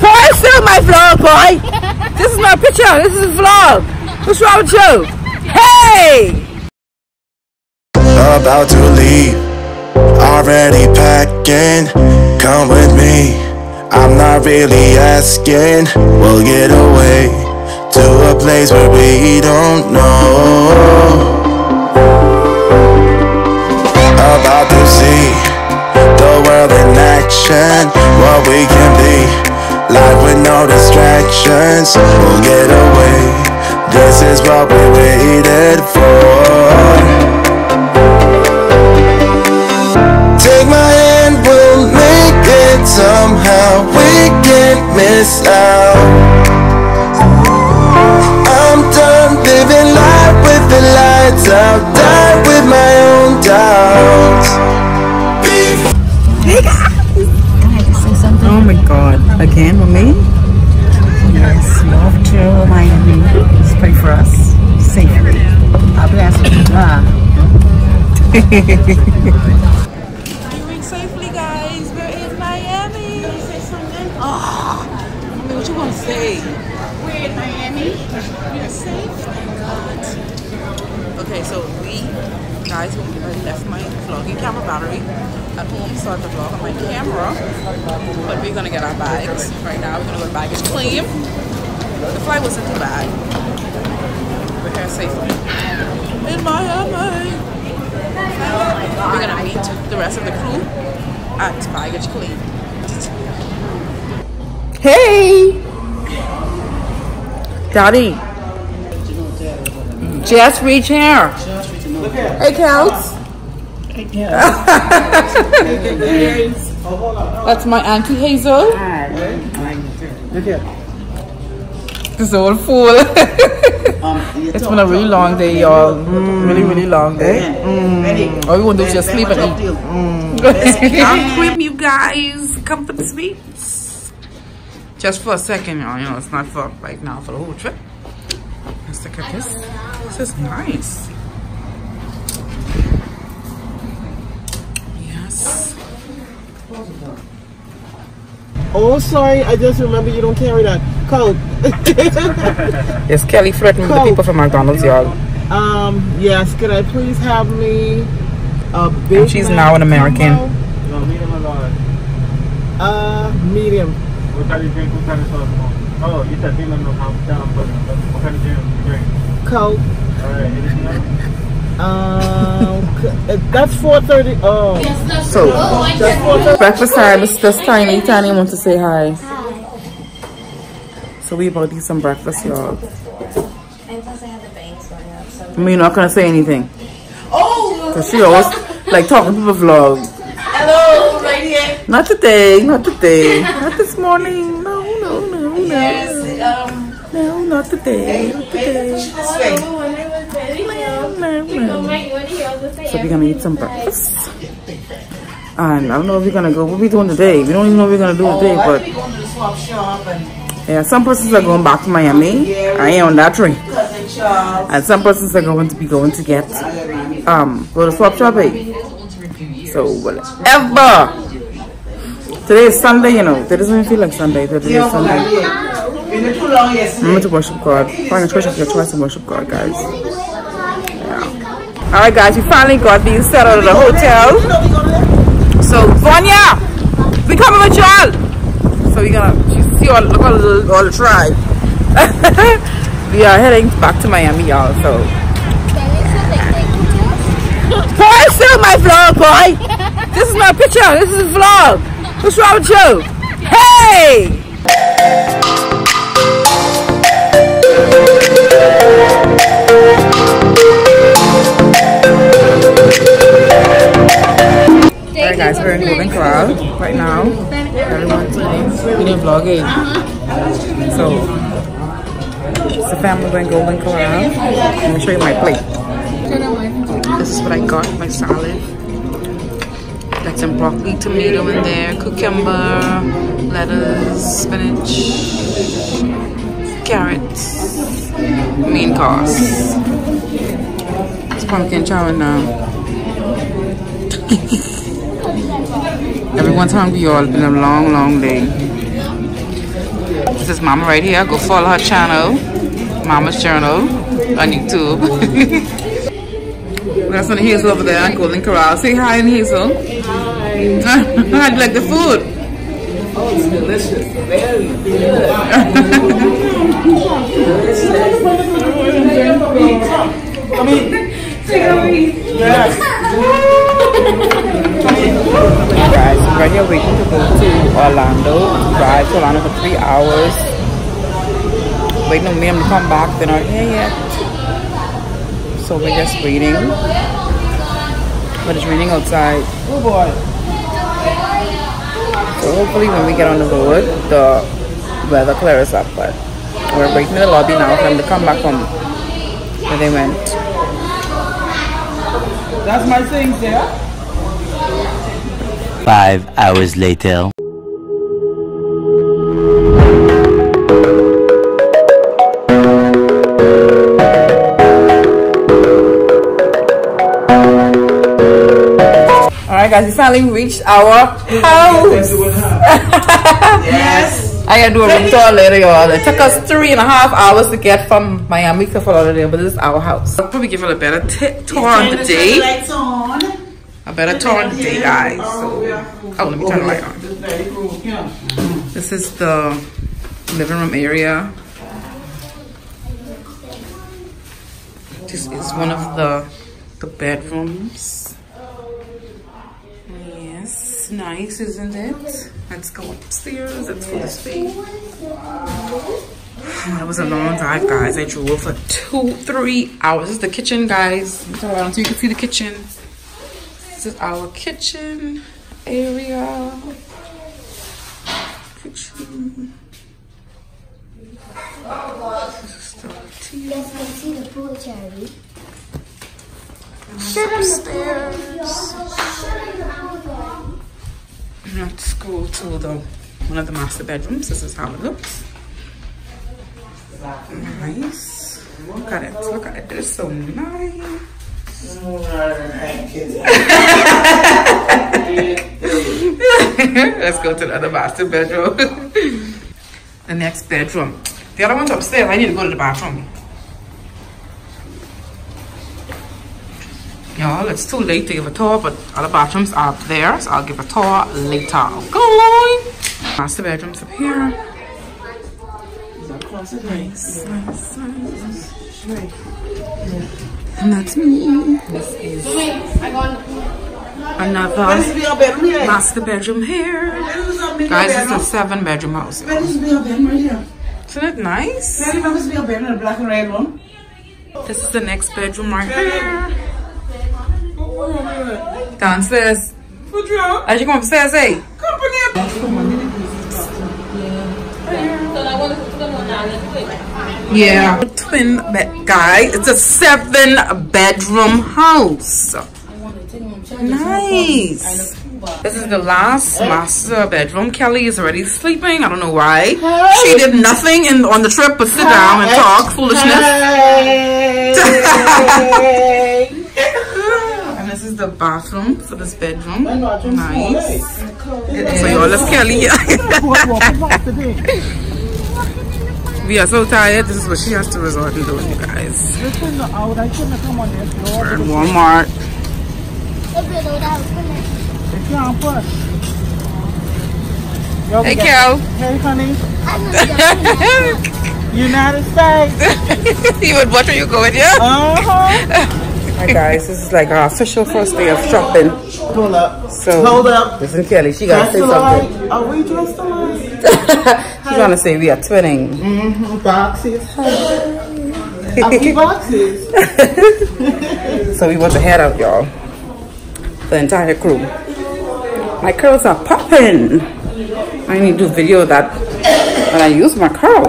Boy, still my vlog, boy. This is my picture. This is a vlog. What's wrong with you? Hey! about to leave. Already packing, come with me. I'm not really asking. We'll get away to a place where we don't know. About to see the world in action, what we can be. Life with no distractions, we'll get away. This is what we waited for. Again with me? Yes, love to Miami. Just pray for us safely. God bless you. start the vlog on my camera. But we're gonna get our bags right now. We're gonna go to baggage claim. The flight wasn't too bad. We're here safely in Miami. We're gonna meet the rest of the crew at baggage claim. Hey, Daddy. Just reach here. Hey, counts. That's my Auntie Hazel. This old fool. it's been a really long day, y'all. Really, really long day. Mm. All we want to do is just sleep and eat. Mm. I'm with you guys. Come to the sweets. Just for a second, y'all. You know, it's not for right now, for the whole trip. Let's look at this. This is nice. Yes. Oh, sorry. I just remember you don't carry that coat. Yes, Kelly flirting with the people from McDonald's, y'all. um, yes. Could I please have me a big? And she's now an American. combo? No, medium or large? Uh, medium. What kind of drink? What kind of sauce? Oh, you said medium no how down, what kind of drink? drink? Coke. All right, anything else? Um, c- uh, that's four thirty. Oh, So, that's breakfast time. It's just Tiny. Tiny wants to say hi. hi. So we about to eat some breakfast, y'all. And plus I have the bangs going up, so. I mean, you're not gonna say anything. Oh! Cause she always like talking to the vlog. Hello, right here. Not today, not today, not this morning. No, no, no, no. um, No, not today, not today. Oh? So we're gonna eat some breakfast. And I don't know if we're gonna go. What we doing today? We don't even know what we're gonna do today, but yeah, some persons are going back to Miami. I ain't on that train. And some persons are going to be going to get um go to swap shop eh? So whatever. Today is Sunday, you know. It doesn't even feel like Sunday. Today is Sunday. Been too long yesterday. Remember to worship God. Find a church of your choice and worship God, guys. Yeah. Alright guys, we finally got these set out of the hotel. So Vanya, we coming with y'all. So we're gonna see all look all, the- all the tribe. we are heading back to Miami, y'all. So Boy, still my vlog, boy. This is my picture. This is a vlog. What's wrong with you? Hey! It. So, it's the family going Golden Corral. Let me show you my plate. This is what I got, my salad. Got some broccoli, tomato in there, cucumber, lettuce, spinach, carrots, main course. It's pumpkin chow now. Everyone's hungry, y'all. It's been a long, long day. This is Mama right here. Go follow her channel, Mama's Journal on YouTube. We That's on Hazel over there, Golden Corral. Say hi, in Hazel. Hi. You like the food? Oh, it's delicious. Very good. Come in. Yes. Guys, right here waiting to go to Orlando. Drive to Orlando for three hours. Waiting on them to come back. They're not here yet. So we're just waiting. But it's raining outside. Oh boy. So hopefully when we get on the road, the weather clears up. But we're waiting in the lobby now for them to come back from where they went. That's my things there. Five hours later. Alright guys, we finally reached our house. Yes. I gotta do a room tour later, y'all. It took us three and a half hours to get from Miami to Florida, Lauderdale, but this is our house. I'll probably give it a better t- tour on the day. Lights on. A better tour on the day, guys. Oh, so, oh, let me turn the light on. This is very cool. Yeah. This is the living room area. This is one of the the bedrooms. Yes, nice, isn't it? Let's go upstairs. Let's go this. That was a long drive, guys. I drove for two, three hours. This is the kitchen, guys. Turn around so you can see the kitchen. This is our kitchen area. Kitchen. This is the Yes, I see the pool, Charlie. Upstairs. Let's go to the one of the master bedrooms. This is how it looks. Nice. Look at it. Look at it. It's so nice. Let's go to the other master bedroom. the next bedroom. The other one's upstairs. I need to go to the bathroom. Y'all, it's too late to give a tour, but all the bathrooms are up there, so I'll give a tour later. Okay. Master bedrooms up here. Nice, nice, nice. And that's me. This is another This is your bedroom here. master bedroom here. This is a big Guys, it's a seven bedroom house. This is your bedroom right here. Isn't it nice? This is the black and red one. This is the next bedroom right here. Downstairs. Put you up. As you come upstairs, hey. Company. Yeah. Twin bed, guys. It's a seven bedroom house. Nice. This is the last master bedroom. Kelly is already sleeping. I don't know why. She did nothing in on the trip but sit down and talk foolishness. Hey. And this is the bathroom for this bedroom. Nice. So y'all, let's Kelly. we are so tired. This is what she has to resort to doing, you guys. We're at Walmart. Hey, Kel. Hey, honey. United States. you would watch where you going, yeah? Uh-huh. Hi guys, this is like our official first day of shopping. Hold up. So Hold up. Listen, Kelly, she gotta say something. Are we dressed alike? She's gonna say we are twinning. Mm-hmm. Boxes. Happy boxes. So we want to head out, y'all. The entire crew. My curls are popping. I need to video that when I use my curls.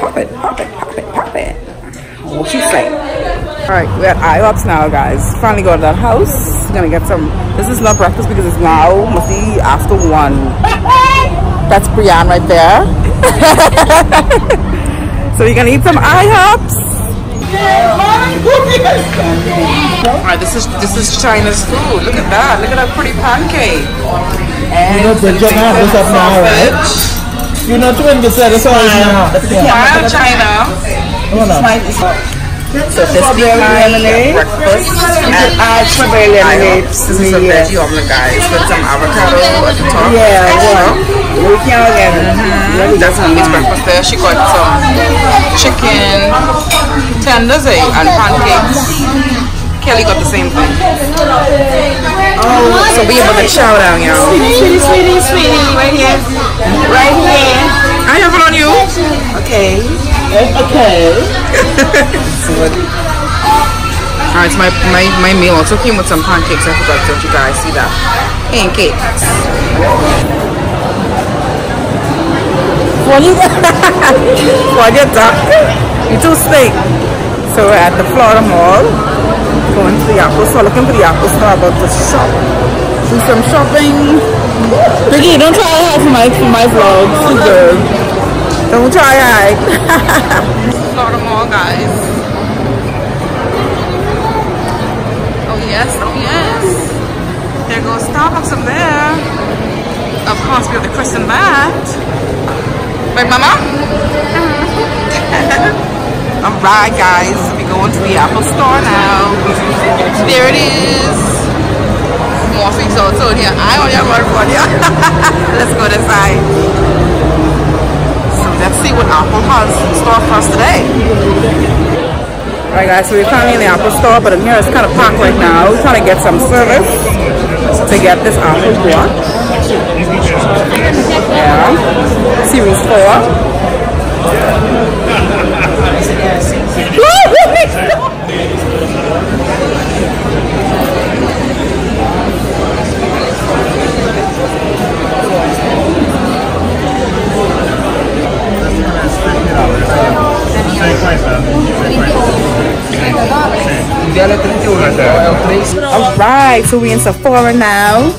Pop it, pop it, pop it, pop it. What she say? Alright, we're at IHOPs now, guys. Finally got to that house. Gonna get some. This is not breakfast because it's now must be after one. That's Brianne right there. so we're gonna eat some IHOPs. Alright, this is this is China's food. Look at that. Look at that pretty pancake. And know, but some you have this bacon up now, right? sausage. You know, twin this is smile. Smile China. Smile is So this is my breakfast. and add strawberry lemonade. This is a veggie omelet, guys, with some avocado at the top. Yeah, well, we can't get it. That's mommy's breakfast there. She got some chicken tenders eh, and pancakes. Kelly got the same thing. Oh, so we about to chow down, y'all. Sweetie, sweetie, sweetie, right here. Right here. I have it on you. Okay. Eh, okay. Alright, so my, my, my meal also came with some pancakes. I forgot to let you guys see that. Pancakes. Forget that. You too stink. So we're at the Florida Mall, going to the Apple Store, looking for the Apple Store, about to shop, do some shopping. Biggie, don't try to for my for my vlogs, girl. Don't try to hide. Florida Mall, guys. Oh yes, oh yes. There goes Starbucks up there. Of course, we have the Kristen Bat. Right, Mama? Alright guys, We're going to the Apple store now. There it is. More things also here. I want your word for you. Let's go. So let's see what Apple has in store for us today. Alright guys, so we're currently in the Apple store, but in here it's kind of packed right now. We're trying to get some service to get this Apple Watch. Yeah. Series 4. Alright, so we in Sephora now.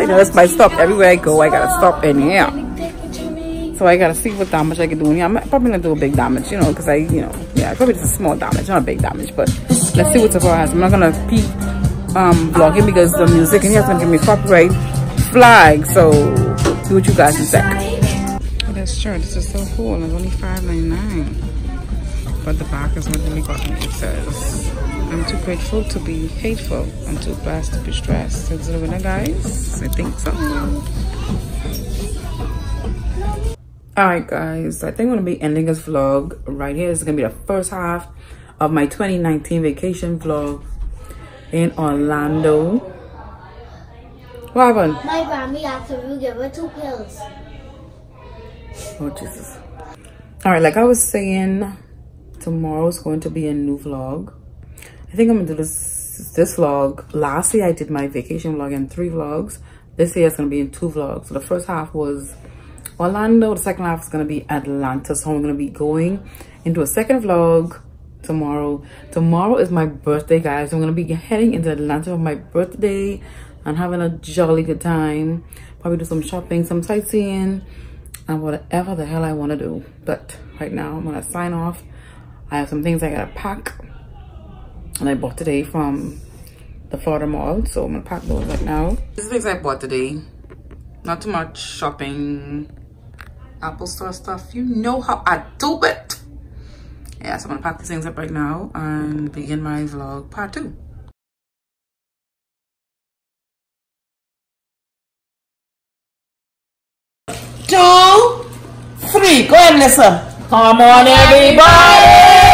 you know, that's my stop. Everywhere I go, I gotta stop in here. So I gotta see what damage I can do in here. I'm probably gonna do a big damage, you know, because I, you know, yeah, probably just a small damage, not a big damage. But let's see what Sephora has. I'm not gonna keep um, vlogging because the music in here is gonna give me copyright flag. So see what you guys in sec. That's true. This is so cool. It's only $5.99 but the back is what really got me. It says, I'm too grateful to be hateful. I'm too blessed to be stressed. Is it a winner, guys? I think so. Alright, guys. I think I'm going to be ending this vlog right here. This is going to be the first half of my 2019 vacation vlog in Orlando. What happened? My Grammy after you give her two pills. Oh, Jesus. Alright, like I was saying, tomorrow is going to be a new vlog. I think I'm gonna do this this vlog. Last year I did my vacation vlog in three vlogs. This year it's gonna be in two vlogs. So the first half was Orlando. The second half is gonna be Atlanta. So I'm gonna be going into a second vlog tomorrow. Tomorrow is my birthday, guys. I'm gonna be heading into Atlanta for my birthday and having a jolly good time. Probably do some shopping, some sightseeing, and whatever the hell I want to do. But right now I'm gonna sign off. I have some things I gotta pack and I bought today from the Florida Mall. So I'm gonna pack those right now. These things I bought today. Not too much shopping. Apple store stuff. You know how I do it. Yeah, so I'm gonna pack these things up right now and begin my vlog part two. Two, three. Go ahead, listen. Come on, everybody.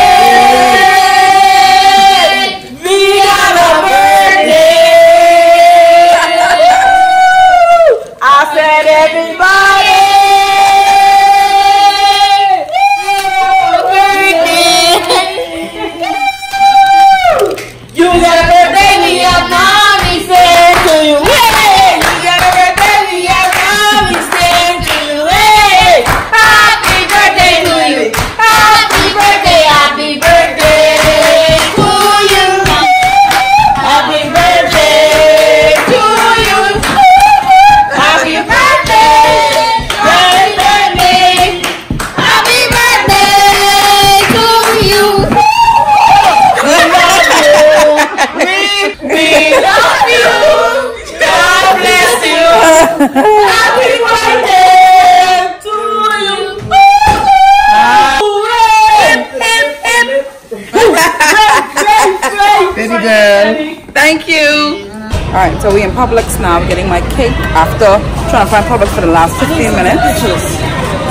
Publix now, getting my cake after trying to find Publix for the last 15 minutes.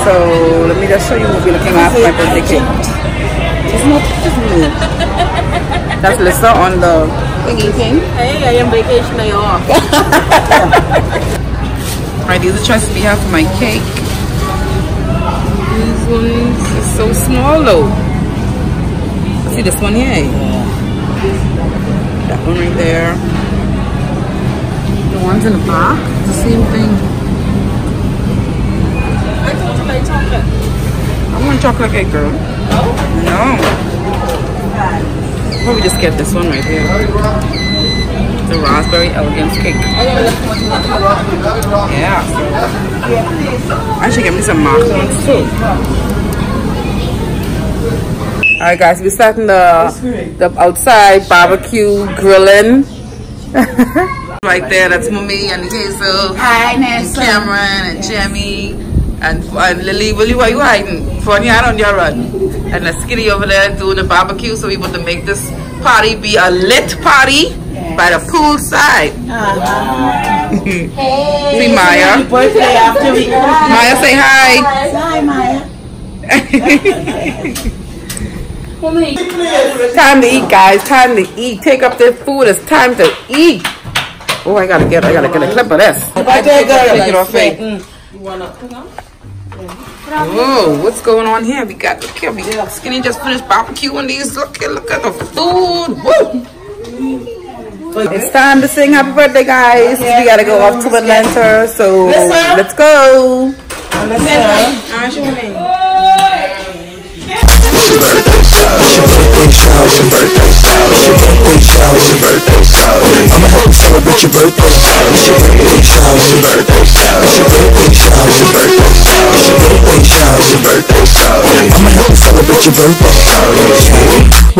So let me just show you what we're looking at for my birthday cake. It's not just me. That's Lisa on the thingy thing. Hey, I am vacation day off. Alright, these are the choices we have for my cake. These ones are so small though. See this one here? That one right there. The ones in the back, the same thing. I told you like chocolate. I want chocolate cake, girl. Oh? No. Probably just get this one right here. The raspberry elegance cake. Oh, yeah. I should get me some macarons too. Alright guys, we're starting the the outside barbecue grilling. right there, that's Mummy and Hazel. Hi, and Cameron and Jemmy and, and Lily. Willie, why you hiding? Funny, I on your run. And the skinny over there doing the barbecue, so we want to make this party be a lit party by the pool side. Uh-huh. See Maya. Birthday after we. Maya, say hi. Hi, Maya. Time to eat, guys. Time to eat. Take up this food. It's time to eat. Oh, I gotta get. I gotta get a clip of this. Birthday girl. Take it off me. You wanna cook up? Whoa, what's going on here? We got look here. We skinny just finished barbecuing these. Look at look at the food. Woo! It's time to sing happy birthday, guys. We gotta go off to Atlanta, so let's go. It's your birthday it's your birthday shower, it's your birthday shower. I'ma help you celebrate your birthday shower, it's your birthday shower, it's your birthday shower, it's your birthday shower, it's your birthday shower, it's your birthday shower, it's your birthday shower. I'ma help you celebrate your birthday shower.